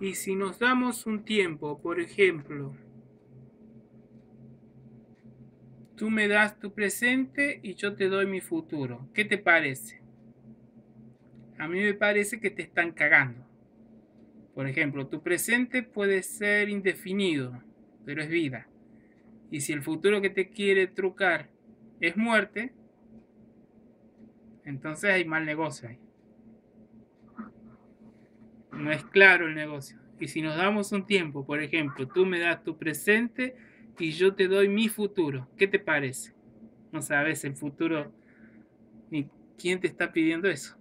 Y si nos damos un tiempo, por ejemplo, tú me das tu presente y yo te doy mi futuro, ¿qué te parece? A mí me parece que te están cagando. Por ejemplo, tu presente puede ser indefinido, pero es vida. Y si el futuro que te quiere trucar es muerte, entonces hay mal negocio ahí. No es claro el negocio. Y si nos damos un tiempo, por ejemplo, tú me das tu presente y yo te doy mi futuro, ¿qué te parece? No sabes el futuro ni quién te está pidiendo eso.